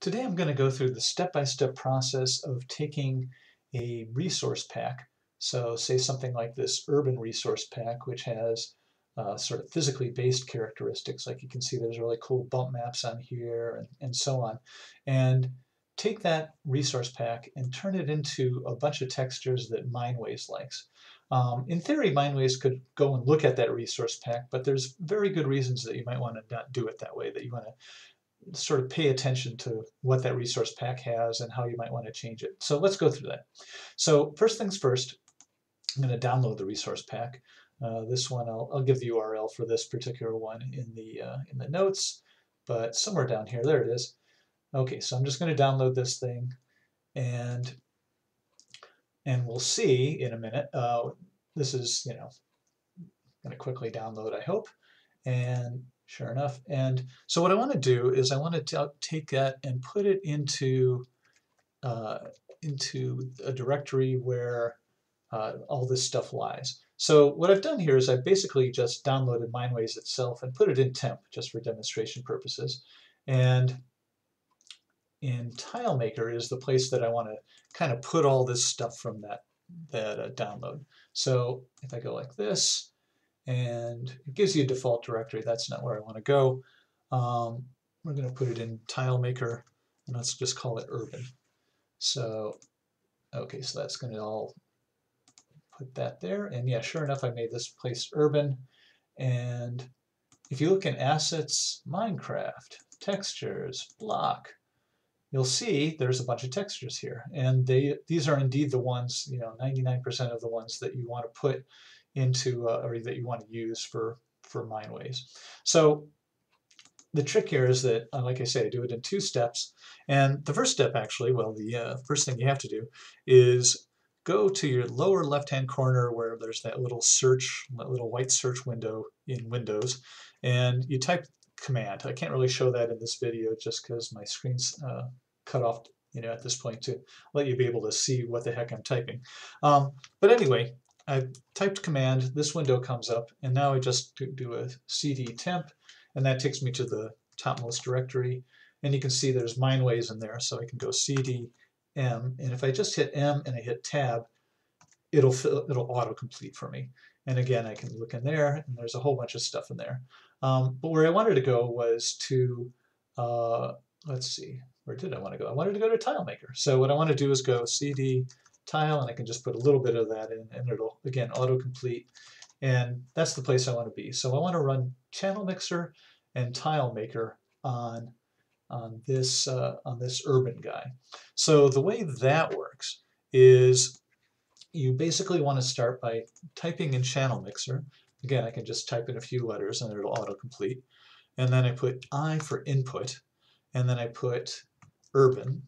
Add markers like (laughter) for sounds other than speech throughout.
Today I'm going to go through the step-by-step process of taking a resource pack. So say something like this urban resource pack, which has uh, sort of physically based characteristics. Like you can see there's really cool bump maps on here and, and so on. And take that resource pack and turn it into a bunch of textures that Mineways likes. Um, in theory, Mineways could go and look at that resource pack, but there's very good reasons that you might want to not do it that way, that you want to sort of pay attention to what that resource pack has and how you might want to change it. So let's go through that. So first things first, I'm going to download the resource pack. Uh, this one, I'll, I'll, give the URL for this particular one in the, uh, in the notes, but somewhere down here, there it is. Okay, so I'm just going to download this thing and and we'll see in a minute. Uh, this is, you know, going to quickly download, I hope. And Sure enough. And so what I want to do is I want to take that and put it into uh, into a directory where uh, all this stuff lies. So what I've done here is I've basically just downloaded Mineways itself and put it in temp just for demonstration purposes. And in TileMaker is the place that I want to kind of put all this stuff from that, that uh, download. So if I go like this, and it gives you a default directory. That's not where I want to go. Um, we're going to put it in TileMaker, and let's just call it urban. So, okay, so that's going to all put that there. And yeah, sure enough, I made this place urban. And if you look in Assets, Minecraft, Textures, Block, you'll see there's a bunch of textures here. And they these are indeed the ones, you know, 99% of the ones that you want to put into uh, or that you want to use for for Mineways. So the trick here is that, uh, like I say, I do it in two steps. And the first step, actually, well, the uh, first thing you have to do is go to your lower left-hand corner where there's that little search, that little white search window in Windows, and you type command. I can't really show that in this video just because my screen's uh, cut off you know, at this point to let you be able to see what the heck I'm typing. Um, but anyway, I've typed command, this window comes up, and now I just do a cd temp, and that takes me to the topmost directory. And you can see there's Mineways in there, so I can go cd m, and if I just hit M and I hit tab, it'll fill, it'll autocomplete for me. And again, I can look in there, and there's a whole bunch of stuff in there. Um, but where I wanted to go was to, uh, let's see, where did I want to go? I wanted to go to TileMaker. So what I want to do is go cd tile and I can just put a little bit of that in and it'll again autocomplete and that's the place I want to be. So I want to run Channel Mixer and Tile Maker on on this uh, on this urban guy. So the way that works is you basically want to start by typing in Channel Mixer. Again, I can just type in a few letters and it'll autocomplete. And then I put I for input, and then I put urban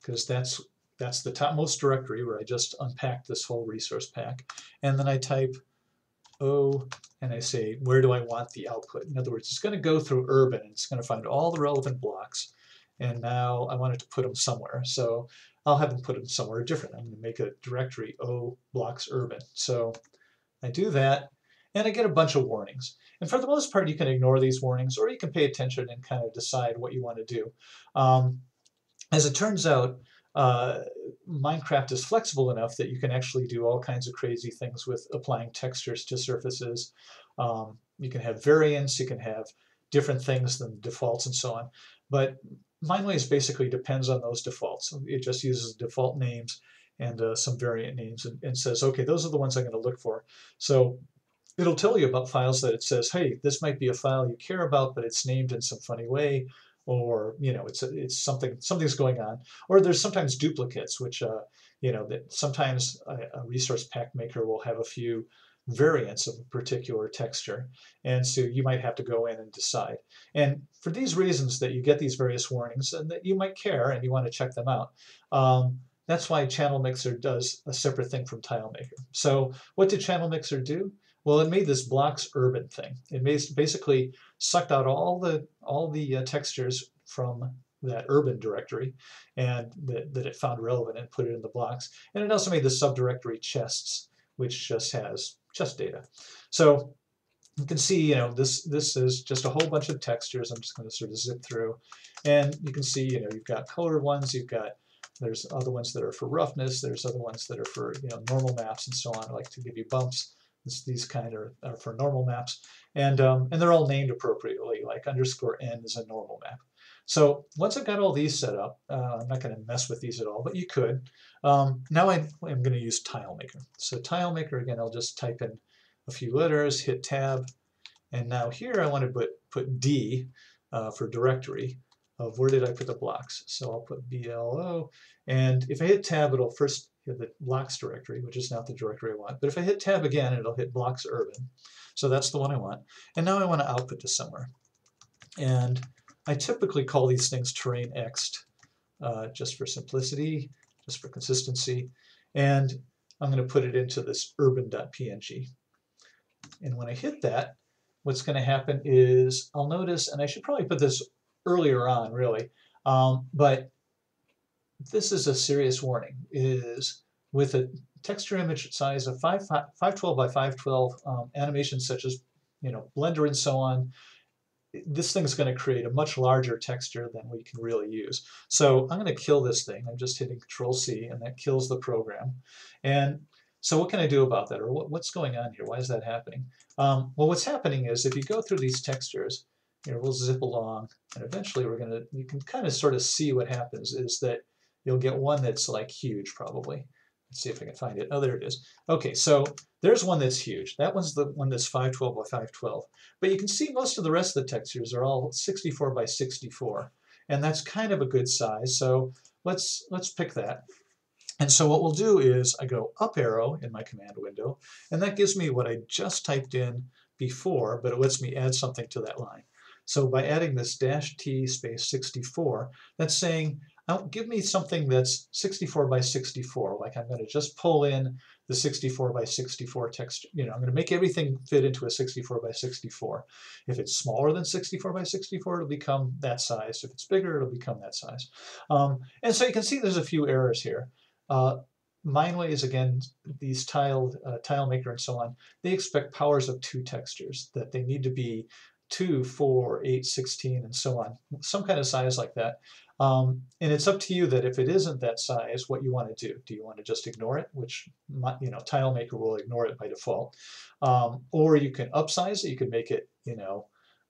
because that's that's the topmost directory where I just unpacked this whole resource pack. And then I type O and I say, where do I want the output? In other words, it's going to go through urban and it's going to find all the relevant blocks. And now I wanted to put them somewhere. So I'll have them put them somewhere different. I'm going to make a directory O blocks urban. So I do that and I get a bunch of warnings. And for the most part, you can ignore these warnings or you can pay attention and kind of decide what you want to do. Um, as it turns out, uh, Minecraft is flexible enough that you can actually do all kinds of crazy things with applying textures to surfaces. Um, you can have variants, you can have different things than defaults and so on. But Mineways basically depends on those defaults. It just uses default names and uh, some variant names and, and says, okay, those are the ones I'm going to look for. So it'll tell you about files that it says, hey, this might be a file you care about, but it's named in some funny way, or you know it's it's something something's going on or there's sometimes duplicates which uh, you know that sometimes a, a, resource pack maker will have a few variants of a particular texture and so you might have to go in and decide and for these reasons that you get these various warnings and that you might care and you want to check them out um, that's why Channel Mixer does a separate thing from tile maker So what did Channel Mixer do? Well, it made this blocks urban thing. It made basically sucked out all the all the uh, textures from that urban directory and that, that it found relevant and put it in the blocks. And it also made the subdirectory chests, which just has chest data. So you can see, you know, this this is just a whole bunch of textures. I'm just going to sort of zip through, and you can see, you know, you've got colored ones, you've got there's other ones that are for roughness, there's other ones that are for you know normal maps and so on, like to give you bumps. This, these kind are, are for normal maps, and um, and they're all named appropriately. Like underscore n is a normal map. So once I've got all these set up, uh, I'm not going to mess with these at all, but you could. Um, now I, am going to use TileMaker. So TileMaker, again, I'll just type in a few letters, hit tab, and now here I want to put, put D uh, for directory of where did I put the blocks. So I'll put BLO, and if I hit tab, it'll first the blocks directory, which is not the directory I want. But if I hit tab again, it'll hit blocks urban. So that's the one I want. And now I want to output to somewhere. And I typically call these things terrain Xed, uh, just for simplicity, just for consistency. And I'm going to put it into this urban.png. And when I hit that, what's going to happen is I'll notice, and I should probably put this earlier on, really, um, but this is a serious warning, is with a texture image size of 5, 512 by 512 um, animations such as you know Blender and so on, this thing's going to create a much larger texture than we can really use. So I'm going to kill this thing. I'm just hitting Control C, and that kills the program. And so what can I do about that, or what, what's going on here? Why is that happening? Um, well, what's happening is if you go through these textures, here we'll zip along, and eventually we're going to, you can kind of sort of see what happens is that you'll get one that's like huge probably. Let's see if I can find it. Oh, there it is. Okay, so there's one that's huge. That one's the one that's 512 by 512. But you can see most of the rest of the textures are all 64 by 64. And that's kind of a good size. So let's, let's pick that. And so what we'll do is I go up arrow in my command window, and that gives me what I just typed in before, but it lets me add something to that line. So by adding this dash T space 64, that's saying now give me something that's 64 by 64, like I'm going to just pull in the 64 by 64 text, you know, I'm going to make everything fit into a 64 by 64. If it's smaller than 64 by 64, it'll become that size. If it's bigger, it'll become that size. Um, and so you can see there's a few errors here. Uh, Mineways, again, these tiled, uh, TileMaker and so on, they expect powers of two textures, that they need to be 2, 4, 8, 16, and so on. Some kind of size like that. Um, and it's up to you that if it isn't that size, what you want to do. Do you want to just ignore it, which you know TileMaker will ignore it by default, um, or you can upsize it. You can make it you know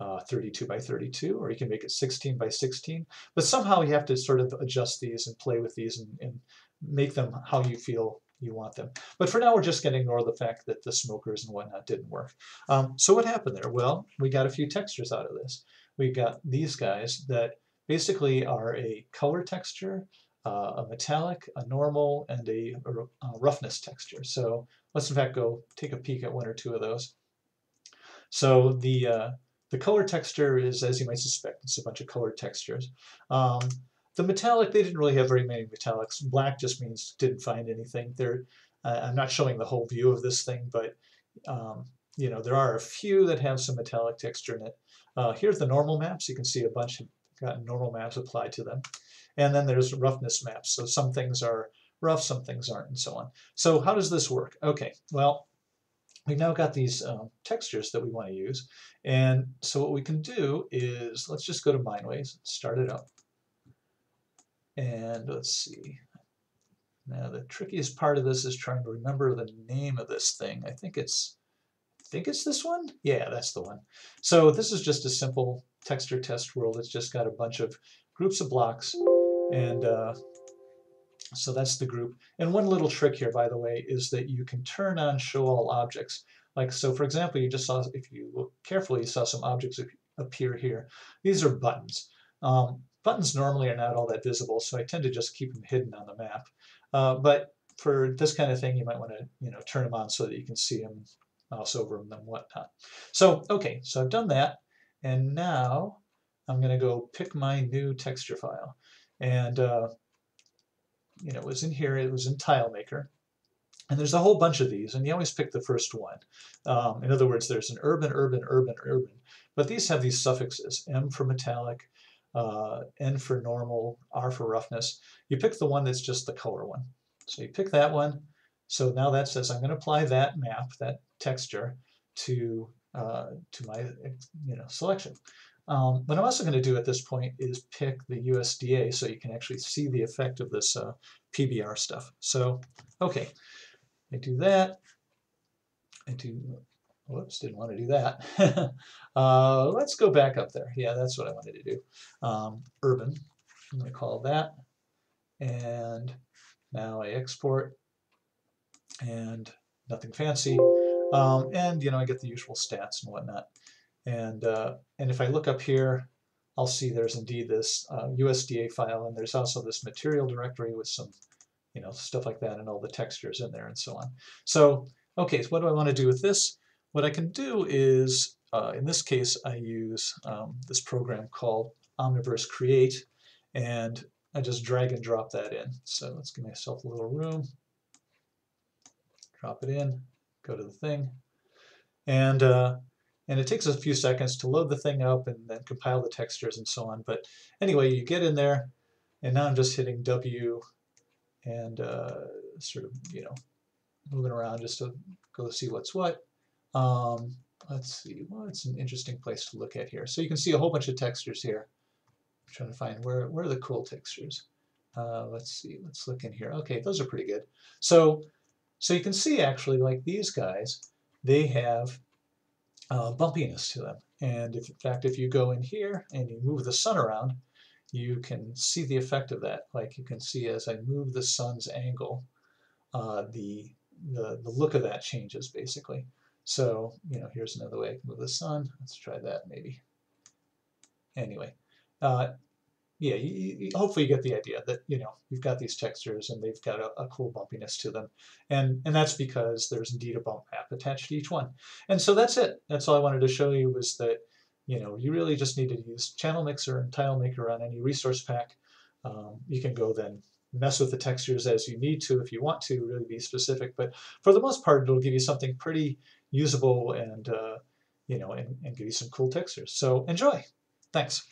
uh, 32 by 32, or you can make it 16 by 16. But somehow you have to sort of adjust these and play with these and, and make them how you feel you want them. But for now, we're just going to ignore the fact that the smokers and whatnot didn't work. Um, so what happened there? Well, we got a few textures out of this. We got these guys that basically are a color texture, uh, a metallic, a normal, and a, a, roughness texture. So let's in fact go take a peek at one or two of those. So the uh, the color texture is, as you might suspect, it's a bunch of color textures. Um, the metallic, they didn't really have very many metallics. Black just means didn't find anything. There, uh, I'm not showing the whole view of this thing, but um, you know there are a few that have some metallic texture in it. Uh, here's the normal maps. You can see a bunch got normal maps applied to them. And then there's roughness maps. So some things are rough, some things aren't, and so on. So how does this work? Okay, well, we've now got these um, textures that we want to use. And so what we can do is, let's just go to Mineways, start it up. And let's see. Now the trickiest part of this is trying to remember the name of this thing. I think it's I think it's this one? Yeah, that's the one. So this is just a simple texture test world. It's just got a bunch of groups of blocks. And uh, so that's the group. And one little trick here, by the way, is that you can turn on show all objects. Like, so for example, you just saw, if you look carefully, you saw some objects appear here. These are buttons. Um, buttons normally are not all that visible, so I tend to just keep them hidden on the map. Uh, but for this kind of thing, you might want to, you know, turn them on so that you can see them, mouse over them, and whatnot. So, okay, so I've done that. And now I'm going to go pick my new texture file. And, uh, you know, it was in here, it was in TileMaker. And there's a whole bunch of these, and you always pick the first one. Um, in other words, there's an urban, urban, urban, urban. But these have these suffixes, M for metallic, uh, N for normal, R for roughness. You pick the one that's just the color one. So you pick that one. So now that says I'm going to apply that map, that texture, to uh, to my you know selection. Um, what I'm also going to do at this point is pick the USDA so you can actually see the effect of this uh, PBR stuff. So, okay, I do that. I do, whoops, didn't want to do that. (laughs) uh, let's go back up there. Yeah, that's what I wanted to do. Um, urban, I'm going to call that. And now I export and nothing fancy. Um, and, you know, I get the usual stats and whatnot. And, uh, and if I look up here, I'll see there's indeed this uh, USDA file, and there's also this material directory with some, you know, stuff like that and all the textures in there and so on. So, okay, so what do I want to do with this? What I can do is, uh, in this case, I use um, this program called Omniverse Create, and I just drag and drop that in. So let's give myself a little room, drop it in, go to the thing, and uh, and it takes a few seconds to load the thing up and then compile the textures and so on. But anyway, you get in there, and now I'm just hitting W and uh, sort of, you know, moving around just to go see what's what. Um, let's see, well, it's an interesting place to look at here. So you can see a whole bunch of textures here. I'm trying to find where, where are the cool textures. Uh, let's see, let's look in here. Okay, those are pretty good. So, so you can see actually like these guys, they have uh, bumpiness to them. And if, in fact, if you go in here and you move the sun around, you can see the effect of that. Like you can see as I move the sun's angle, uh, the, the, the look of that changes basically. So, you know, here's another way I can move the sun. Let's try that maybe. Anyway, uh, yeah, you, you, hopefully you get the idea that you know you've got these textures and they've got a, a, cool bumpiness to them, and and that's because there's indeed a bump map attached to each one. And so that's it. That's all I wanted to show you was that you know you really just need to use Channel Mixer and Tile Maker on any resource pack. Um, you can go then mess with the textures as you need to if you want to really be specific, but for the most part it'll give you something pretty usable and uh, you know and, and give you some cool textures. So enjoy. Thanks.